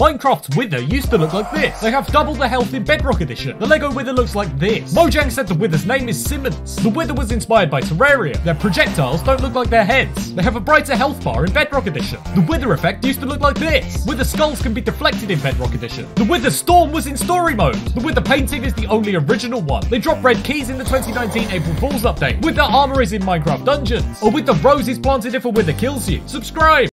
Minecraft's Wither used to look like this. They have double the health in Bedrock Edition. The Lego Wither looks like this. Mojang said the Wither's name is Simmons. The Wither was inspired by Terraria. Their projectiles don't look like their heads. They have a brighter health bar in Bedrock Edition. The Wither effect used to look like this. Wither skulls can be deflected in Bedrock Edition. The Wither Storm was in story mode. The Wither painting is the only original one. They drop red keys in the 2019 April Fool's update. Wither armor is in Minecraft Dungeons. Or Wither roses planted if a Wither kills you. Subscribe!